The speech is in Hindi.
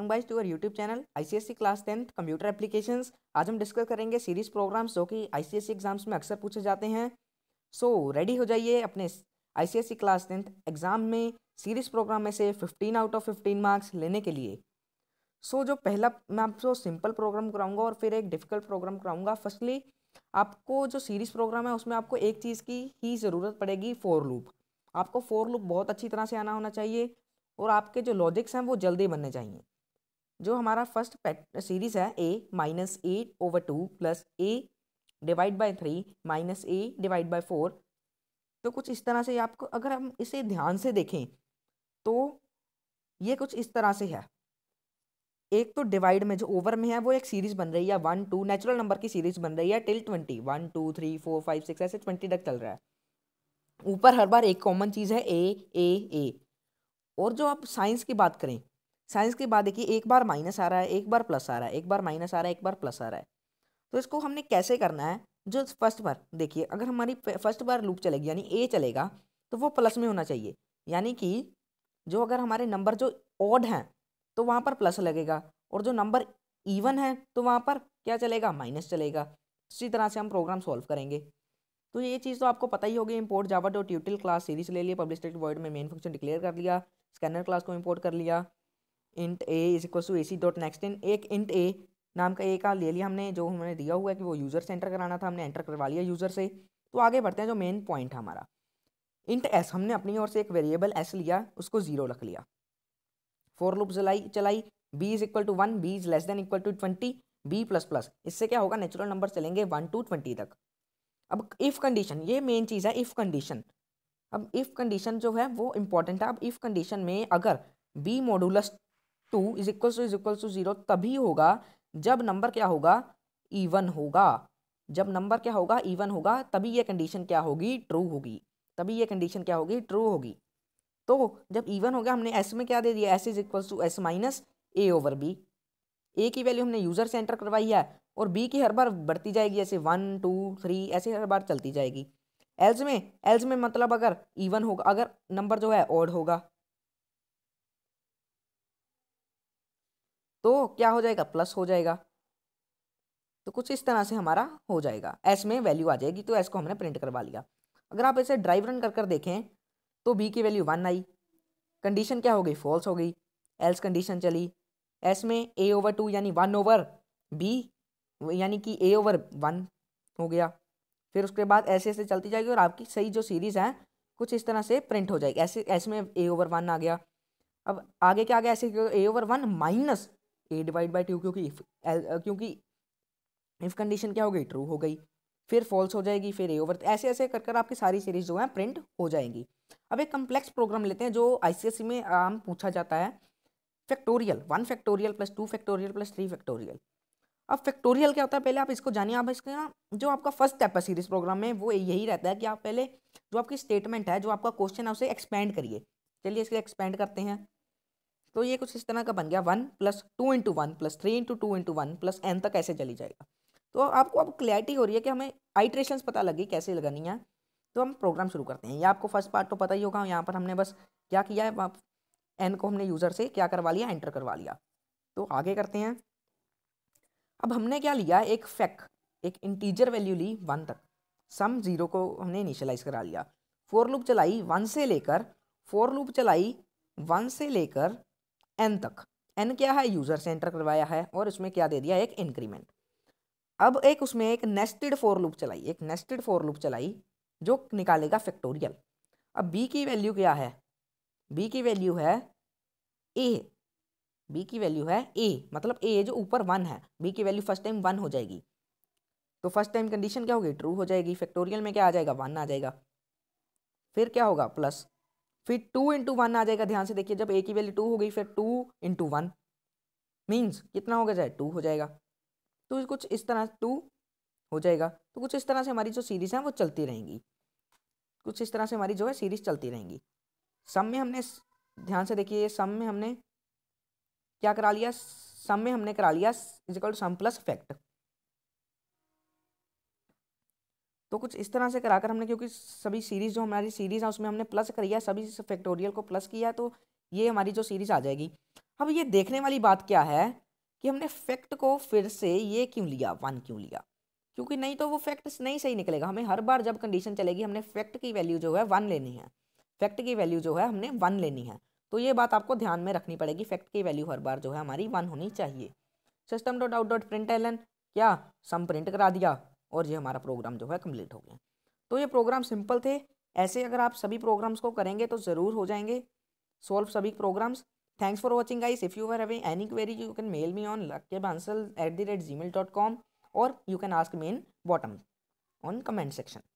Welcome boys to our YouTube channel ICSC class tenth computer applications आज हम डिस्कस करेंगे सीरीज़ प्रोग्राम्स जो कि आईसीएससी एग्ज़ाम्स में अक्सर पूछे जाते हैं। सो so, रेडी हो जाइए अपने आईसीएससी क्लास टेंथ एग्ज़ाम में सीरीज़ प्रोग्राम में से 15 आउट ऑफ़ 15 मार्क्स लेने के लिए। सो so, जो पहला मैं आपको सिंपल प्रोग्राम कराऊँगा और फिर एक डिफ़िकल्ट प्रोग्राम कराऊँगा। फर्स्टली आपको जो सीरीज़ प्रोग्राम है उसमें आपको एक चीज़ की ही ज़रूरत पड़ेगी फोर लूप आपको फोर लूप बहुत अच्छी तरह से आना होना चाहिए और आपके जो लॉजिक्स हैं वो जल्दी बनने चाहिए। जो हमारा फ़र्स्ट सीरीज़ है a minus a over two plus a divide by three minus a divide by four तो कुछ इस तरह से आपको, अगर हम इसे ध्यान से देखें तो ये कुछ इस तरह से है। एक तो डिवाइड में जो ओवर में है, वो एक सीरीज़ बन रही है वन टू नेचुरल नंबर की सीरीज़ बन रही है till twenty one two three four five six ऐसे ट्वेंटी तक चल रहा है। ऊपर हर बार एक कॉमन चीज़ है ए ए ए और जो आप साइंस की बात करें साइंस की बात देखिए, एक बार माइनस आ रहा है, एक बार प्लस आ रहा है, एक बार माइनस आ रहा है, एक बार प्लस आ रहा है। तो इसको हमने कैसे करना है? जो फ़र्स्ट बार, देखिए, अगर हमारी फ़र्स्ट बार लूप चलेगी, यानी ए चलेगा तो वो प्लस में होना चाहिए। यानी कि जो अगर हमारे नंबर जो ऑड हैं तो वहाँ पर प्लस लगेगा, और जो नंबर इवन है तो वहाँ पर क्या चलेगा? माइनस चलेगा। इसी तरह से हम प्रोग्राम सॉल्व करेंगे। तो ये चीज़ तो आपको पता ही होगी import java dot util class series ले लिया पब्लिक वर्ड में मेन फ़ंक्शन डिक्लेयर कर लिया स्कैनर क्लास को इम्पोर्ट कर लिया। Int a is equal to a c dot next in एक इंट ए नाम का ए का ले लिया हमने, जो हमने दिया हुआ है कि वो यूज़र से एंटर कराना था, हमने एंटर करवा लिया यूज़र से। तो आगे बढ़ते हैं, जो मेन पॉइंट है हमारा। इंट एस हमने अपनी ओर से एक वेरिएबल एस लिया, उसको ज़ीरो रख लिया। फोर लूप चलाई चलाई b is equal to one b is less than equal to twenty b plus plus इससे क्या होगा नेचुरल नंबर चलेंगे वन टू ट्वेंटी तक। अब इफ़ कंडीशन ये मेन चीज़ है इफ़ कंडीशन अब इफ़ कंडीशन जो है, वो इंपॉर्टेंट है। अब इफ़ कंडीशन में अगर b modulus two is equal to is equal to zero तभी होगा जब नंबर क्या होगा? इवन होगा। जब नंबर क्या होगा? इवन होगा, तभी ये कंडीशन क्या होगी? ट्रू होगी। तभी ये कंडीशन क्या होगी? ट्रू होगी। तो जब इवन हो गया, हमने एस में क्या दे दिया? S is equal to s minus a over b a की वैल्यू हमने यूज़र से एंटर करवाई है और बी की हर बार बढ़ती जाएगी, ऐसे वन टू थ्री ऐसे हर बार चलती जाएगी। एल्स में एल्स में मतलब अगर इवन होगा, अगर नंबर जो है ऑड होगा। तो क्या हो जाएगा? प्लस हो जाएगा। तो कुछ इस तरह से हमारा हो जाएगा। एस में वैल्यू आ जाएगी तो एस को हमने प्रिंट करवा लिया। अगर आप इसे ड्राइव रन कर कर देखें तो बी की वैल्यू वन आई। कंडीशन क्या हो गई? फॉल्स हो गई। एल्स कंडीशन चली। एस में ए ओवर टू यानी वन ओवर बी यानी कि ए ओवर वन हो गया। फिर उसके बाद ऐसे ऐसे चलती जाएगी और आपकी सही जो सीरीज़ है, कुछ इस तरह से प्रिंट हो जाएगी। ऐसे ऐसे में ए ओवर वन आ गया। अब आगे क्या आ गया? ऐसे a over one minus a divide by two क्योंकि क्योंकि इफ़ कंडीशन क्या हो गई? ट्रू हो गई। फिर फॉल्स हो जाएगी, फिर ए ओवर ऐसे ऐसे कर कर आपकी सारी सीरीज़ जो है प्रिंट हो जाएँगी। अब एक कम्प्लेक्स प्रोग्राम लेते हैं जो आई में आम पूछा जाता है। Factorial one factorial plus two factorial plus three factorial अब फैक्टोरियल क्या होता है? पहले आप इसको जानिए। आप इसका जो आपका फ़र्स्ट स्टेप है सीरीज़ प्रोग्राम में, वो यही रहता है कि आप पहले जो आपकी स्टेटमेंट है, जो आपका क्वेश्चन है, उसे एक्सपेंड करिए। चलिए इसके एक्सपेंड करते हैं। तो ये कुछ इस तरह का बन गया one plus two into one plus three into two into one plus n तक ऐसे चली जाएगा। तो आपको अब क्लैरिटी हो रही है कि हमें आइट्रेशन पता लगी कैसे लगानी है। तो हम प्रोग्राम शुरू करते हैं। ये आपको फ़र्स्ट पार्ट तो पता ही होगा, यहाँ पर हमने बस क्या किया है एन को हमने यूज़र से क्या करवा लिया एंटर करवा लिया। तो आगे करते हैं। अब हमने क्या लिया एक फैक एक इंटीजर वैल्यू ली वन तक। सम ज़ीरो को हमने इनिशियलाइज करा लिया। फोर लूप चलाई वन से लेकर फोर लूप चलाई वन से लेकर एन तक। एन क्या है? यूज़र से एंटर करवाया है और उसमें क्या दे दिया? एक इंक्रीमेंट अब एक उसमें एक नेस्टेड फोर लूप चलाई। एक नेस्टेड फोर लूप चलाई जो निकालेगा फैक्टोरियल अब बी की वैल्यू क्या है? बी की वैल्यू है ए बी की वैल्यू है ए मतलब ए जो ऊपर वन है। बी की वैल्यू फ़र्स्ट टाइम वन हो जाएगी। तो फ़र्स्ट टाइम कंडीशन क्या होगी? ट्रू हो जाएगी। फैक्टोरियल में क्या आ जाएगा? वन आ जाएगा। फिर क्या होगा? प्लस फिर टू इंटू वन आ जाएगा, ध्यान से देखिए, जब ए की वैल्यू टू हो गई, फिर टू इंटू वन मीन्स कितना हो गया टू हो जाएगा। तो कुछ इस तरह टू हो जाएगा। तो कुछ इस तरह से हमारी जो सीरीज़ है, वो चलती रहेंगी। कुछ इस तरह से हमारी जो है सीरीज़ चलती रहेंगी। सम में हमने ध्यान से देखिए सम में हमने क्या करा लिया? सम में हमने करा लिया is equal to sum plus fact तो कुछ इस तरह से कराकर हमने, क्योंकि सभी सीरीज़ जो हमारी सीरीज़ है, उसमें हमने प्लस करी है, सभी फैक्टोरियल को प्लस किया तो ये हमारी जो सीरीज़ आ जाएगी। अब ये देखने वाली बात क्या है कि हमने फैक्ट को फिर से ये क्यों लिया? वन क्यों लिया? क्योंकि नहीं तो वो फैक्ट नहीं सही निकलेगा। हमें हर बार जब कंडीशन चलेगी, हमने फैक्ट की वैल्यू जो है वन लेनी है। फैक्ट की वैल्यू जो है, हमने वन लेनी है। तो ये बात आपको ध्यान में रखनी पड़ेगी। फैक्ट की वैल्यू हर बार जो है हमारी वन होनी चाहिए। System dot out dot print ln क्या? सम प्रिंट करा दिया। और ये हमारा प्रोग्राम जो है कंप्लीट हो गया। तो ये प्रोग्राम सिंपल थे। ऐसे अगर आप सभी प्रोग्राम्स को करेंगे तो ज़रूर हो जाएँगे। सॉल्व सभी programs thanks for watching guys if you are having any query you can mail me on लक्के Bansal at the rate g mail dot com और you can ask me in bottom on comment section.